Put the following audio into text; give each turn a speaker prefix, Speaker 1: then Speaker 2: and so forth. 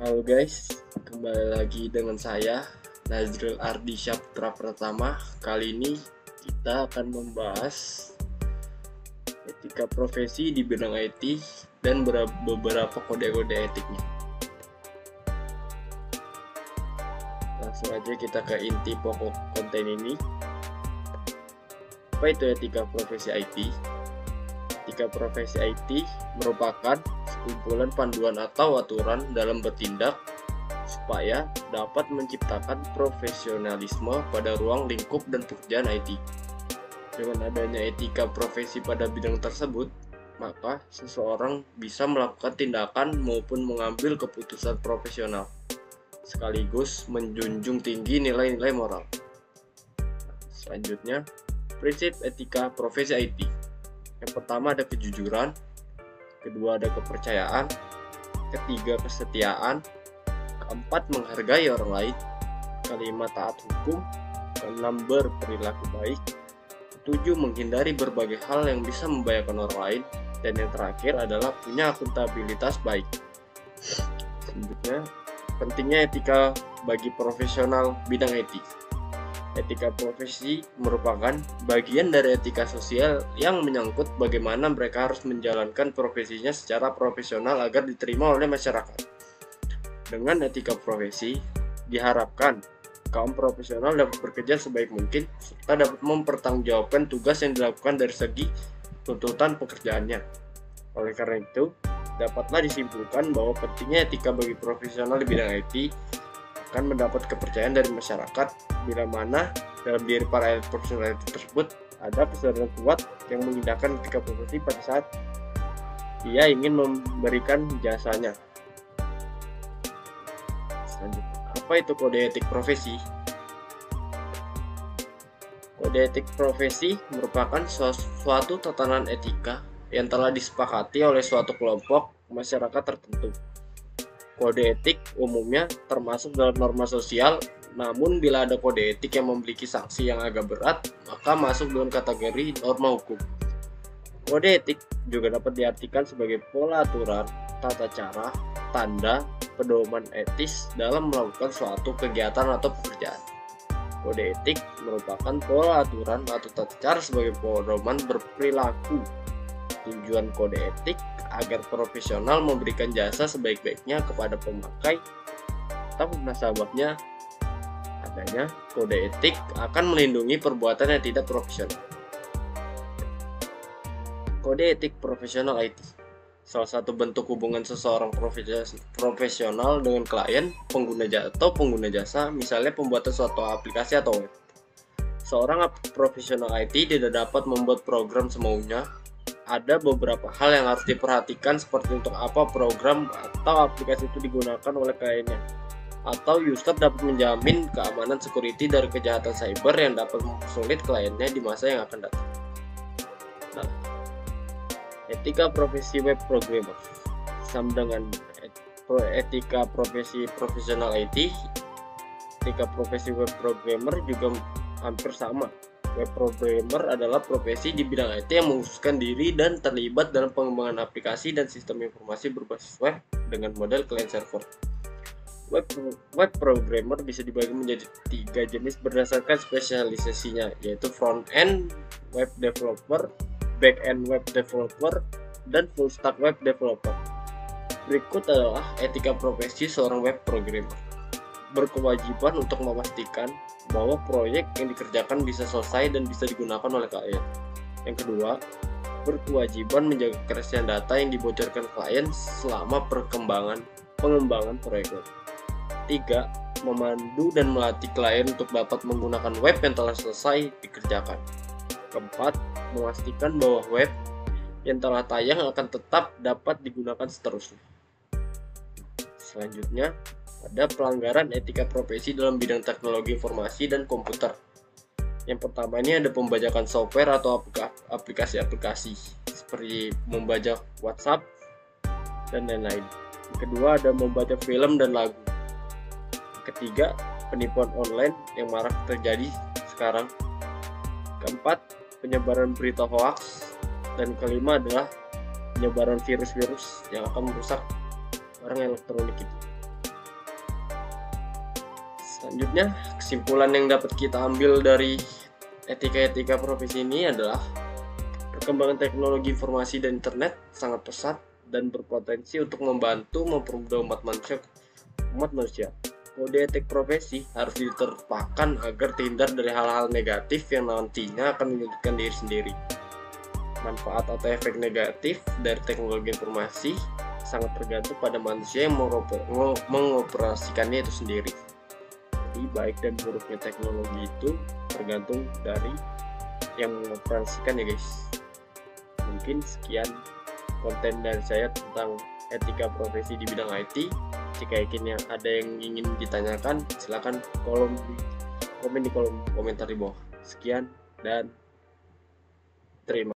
Speaker 1: Halo guys, kembali lagi dengan saya Nazril Ardi Syaptra Pratama. Kali ini kita akan membahas etika profesi di bidang IT dan beberapa kode-kode etiknya. Langsung aja kita ke inti pokok konten ini. Apa itu etika profesi IT? Etika profesi IT merupakan sekumpulan panduan atau aturan dalam bertindak supaya dapat menciptakan profesionalisme pada ruang lingkup dan pekerjaan IT. Dengan adanya etika profesi pada bidang tersebut, maka seseorang bisa melakukan tindakan maupun mengambil keputusan profesional, sekaligus menjunjung tinggi nilai-nilai moral. Selanjutnya, prinsip etika profesi IT. Yang pertama ada kejujuran, kedua ada kepercayaan, ketiga kesetiaan, keempat menghargai orang lain, kelima taat hukum, keenam berperilaku baik, ketujuh menghindari berbagai hal yang bisa membahayakan orang lain, dan yang terakhir adalah punya akuntabilitas baik. Selanjutnya, pentingnya etika bagi profesional bidang etik. Etika profesi merupakan bagian dari etika sosial yang menyangkut bagaimana mereka harus menjalankan profesinya secara profesional agar diterima oleh masyarakat. Dengan etika profesi, diharapkan kaum profesional dapat bekerja sebaik mungkin serta dapat mempertanggungjawabkan tugas yang dilakukan dari segi tuntutan pekerjaannya. Oleh karena itu, dapatlah disimpulkan bahwa pentingnya etika bagi profesional di bidang IT akan mendapat kepercayaan dari masyarakat bila mana dalam diri para profesional tersebut ada kesadaran kuat yang mengindahkan etika profesi pada saat ia ingin memberikan jasanya. Selanjutnya, apa itu kode etik profesi? Kode etik profesi merupakan suatu tatanan etika yang telah disepakati oleh suatu kelompok masyarakat tertentu Kode etik umumnya termasuk dalam norma sosial, namun bila ada kode etik yang memiliki sanksi yang agak berat, maka masuk dalam kategori norma hukum. Kode etik juga dapat diartikan sebagai pola aturan, tata cara, tanda, pedoman etis dalam melakukan suatu kegiatan atau pekerjaan. Kode etik merupakan pola aturan atau tata cara sebagai pedoman berperilaku. Tujuan kode etik agar profesional memberikan jasa sebaik-baiknya kepada pemakai atau nasabahnya adanya kode etik akan melindungi perbuatan yang tidak profesional. Kode etik profesional IT salah satu bentuk hubungan seseorang profesional dengan klien, pengguna jasa atau pengguna jasa, misalnya pembuatan suatu aplikasi atau web. Seorang profesional IT tidak dapat membuat program semaunya ada beberapa hal yang harus diperhatikan seperti untuk apa program atau aplikasi itu digunakan oleh kliennya atau user dapat menjamin keamanan security dari kejahatan cyber yang dapat mempersulit kliennya di masa yang akan datang. Nah, etika profesi web programmer sama dengan etika profesi profesional IT, etika profesi web programmer juga hampir sama Web programmer adalah profesi di bidang IT yang mengkhususkan diri dan terlibat dalam pengembangan aplikasi dan sistem informasi berbasis web dengan model client server. Web, web programmer bisa dibagi menjadi tiga jenis berdasarkan spesialisasinya, yaitu front end web developer, back end web developer, dan full stack web developer. Berikut adalah etika profesi seorang web programmer. Berkewajiban untuk memastikan bahwa proyek yang dikerjakan bisa selesai dan bisa digunakan oleh klien. Yang kedua, berkewajiban menjaga kerahasiaan data yang dibocorkan klien selama perkembangan pengembangan proyek web. Tiga, memandu dan melatih klien untuk dapat menggunakan web yang telah selesai dikerjakan. Keempat, memastikan bahwa web yang telah tayang akan tetap dapat digunakan seterusnya. Selanjutnya, ada pelanggaran etika profesi dalam bidang teknologi informasi dan komputer. Yang pertama ini ada pembajakan software atau aplikasi-aplikasi seperti membajak WhatsApp dan lain-lain. Kedua ada membaca film dan lagu. Ketiga, penipuan online yang marak terjadi sekarang. Keempat, penyebaran berita hoax. Dan kelima adalah penyebaran virus-virus yang akan merusak barang elektronik itu. Selanjutnya, kesimpulan yang dapat kita ambil dari etika-etika profesi ini adalah perkembangan teknologi informasi dan internet sangat pesat dan berpotensi untuk membantu mempermudah umat manusia umat manusia. Kode etik profesi harus diterpakan agar terhindar dari hal-hal negatif yang nantinya akan menyulitkan diri sendiri. Manfaat atau efek negatif dari teknologi informasi sangat tergantung pada manusia yang mengoperasikannya itu sendiri. Jadi baik dan buruknya teknologi itu tergantung dari yang mengoperasikan ya guys. Mungkin sekian konten dari saya tentang etika profesi di bidang IT jika ingin yang ada yang ingin ditanyakan silahkan kolom komen di kolom komentar di bawah. Sekian dan terima